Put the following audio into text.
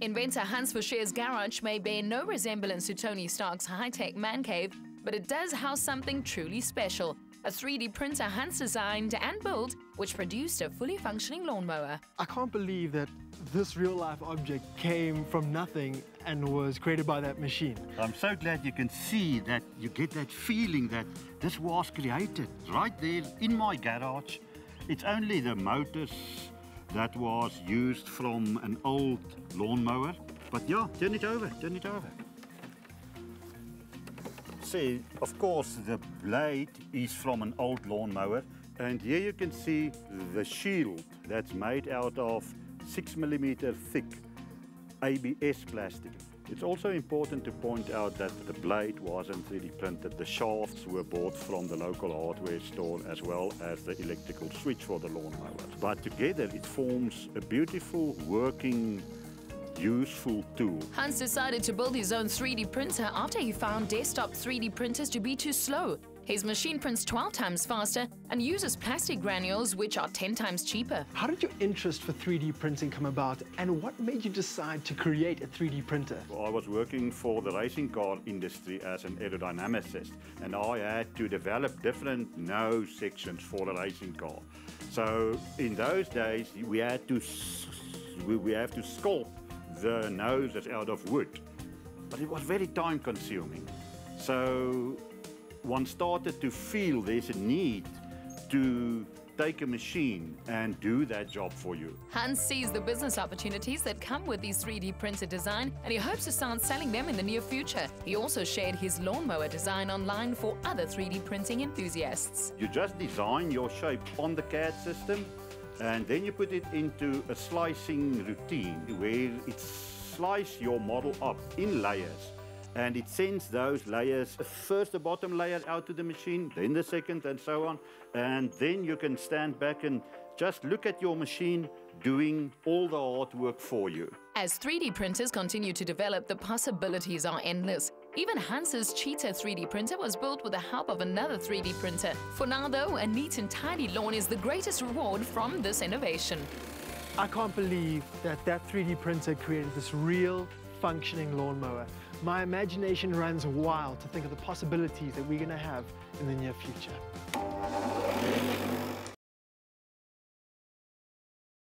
Inventor Hans Fouche's garage may bear no resemblance to Tony Stark's high-tech man cave, but it does house something truly special. A 3D printer Hans designed and built, which produced a fully functioning lawnmower. I can't believe that this real-life object came from nothing and was created by that machine. I'm so glad you can see that you get that feeling that this was created right there in my garage. It's only the motors that was used from an old lawnmower. But yeah, turn it over, turn it over. See, of course, the blade is from an old lawnmower. And here you can see the shield that's made out of six millimeter thick ABS plastic. It's also important to point out that the blade wasn't 3D printed. The shafts were bought from the local hardware store as well as the electrical switch for the lawnmower. But together it forms a beautiful working useful tool. Hans decided to build his own 3D printer after he found desktop 3D printers to be too slow. His machine prints 12 times faster and uses plastic granules, which are 10 times cheaper. How did your interest for 3D printing come about, and what made you decide to create a 3D printer? Well, I was working for the racing car industry as an aerodynamicist, and I had to develop different nose sections for a racing car. So in those days, we had to we have to sculpt the noses out of wood, but it was very time consuming. So one started to feel there's a need to take a machine and do that job for you. Hans sees the business opportunities that come with these 3D printed design and he hopes to start selling them in the near future. He also shared his lawnmower design online for other 3D printing enthusiasts. You just design your shape on the CAD system and then you put it into a slicing routine where it slices your model up in layers and it sends those layers, first the bottom layer out to the machine, then the second and so on. And then you can stand back and just look at your machine doing all the hard work for you. As 3D printers continue to develop, the possibilities are endless. Even Hans's Cheetah 3D printer was built with the help of another 3D printer. For now, though, a neat and tidy lawn is the greatest reward from this innovation. I can't believe that that 3D printer created this real, functioning lawnmower. My imagination runs wild to think of the possibilities that we're going to have in the near future.